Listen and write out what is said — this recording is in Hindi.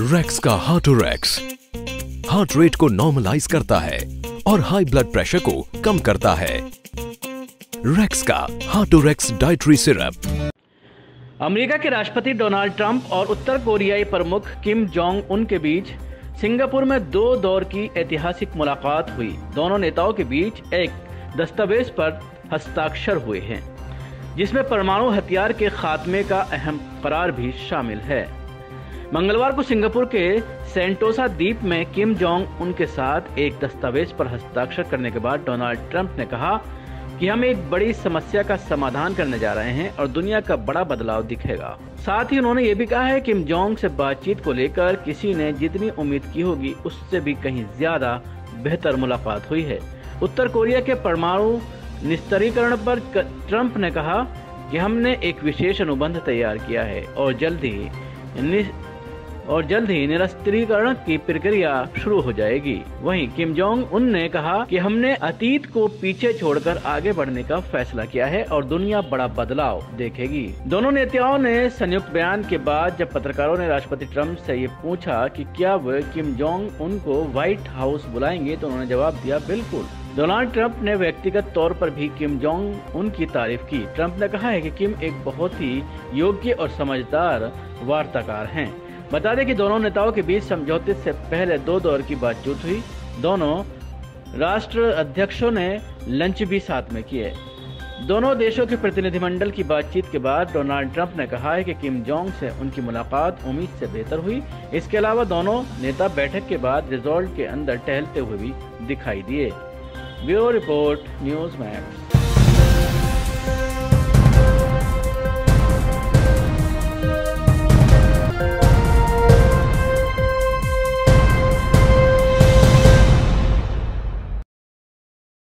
रेक्स का हार्टोरेक्स हार्ट रेट को नॉर्मलाइज करता है और हाई ब्लड प्रेशर को कम करता है। रेक्स का हार्टोरेक्स डाइट्री सिरप अमेरिका के राष्ट्रपति डोनाल्ड ट्रंप और उत्तर कोरियाई प्रमुख किम जोंग उन के बीच सिंगापुर में दो दौर की ऐतिहासिक मुलाकात हुई। दोनों नेताओं के बीच एक दस्तावेज़ पर हस्ताक्षर हुए हैं, जिसमें परमाणु हथियार के खात्मे का अहम करार भी शामिल है। मंगलवार को सिंगापुर के सेंटोसा द्वीप में किम जोंग उनके साथ एक दस्तावेज़ पर हस्ताक्षर करने के बाद डोनाल्ड ट्रंप ने कहा कि हम एक बड़ी समस्या का समाधान करने जा रहे हैं और दुनिया का बड़ा बदलाव दिखेगा। साथ ही उन्होंने ये भी कहा है किम जोंग से बातचीत को लेकर किसी ने जितनी उम्मीद की होगी, उससे भी कहीं ज़्यादा बेहतर मुलाकात हुई है। उत्तर कोरिया के परमाणु निस्तरीकरण पर ट्रंप ने कहा कि हमने एक विशेष अनुबंध तैयार किया है और जल्द ही और जल्द ही निरस्त्रीकरण की प्रक्रिया शुरू हो जाएगी। वहीं किम जोंग उन ने कहा कि हमने अतीत को पीछे छोड़कर आगे बढ़ने का फैसला किया है और दुनिया बड़ा बदलाव देखेगी। दोनों नेताओं ने संयुक्त बयान के बाद जब पत्रकारों ने राष्ट्रपति ट्रंप से ये पूछा कि क्या वे किम जोंग उनको व्हाइट हाउस बुलाएँगे तो उन्होंने जवाब दिया, बिल्कुल। डोनाल्ड ट्रंप ने व्यक्तिगत तौर पर भी किम जोंग उनकी तारीफ़ की। ट्रंप ने कहा है कि किम एक बहुत ही योग्य और समझदार वार्ताकार हैं। बता दें कि दोनों नेताओं के बीच समझौते से पहले दो दौर की बातचीत हुई। दोनों राष्ट्र अध्यक्षों ने लंच भी साथ में किए। दोनों देशों के प्रतिनिधिमंडल की बातचीत के बाद डोनाल्ड ट्रंप ने कहा है कि किम जोंग से उनकी मुलाकात उम्मीद से बेहतर हुई। इसके अलावा दोनों नेता बैठक के बाद रिजॉर्ट के अंदर टहलते हुए भी दिखाई दिए। Bureau report, news Max.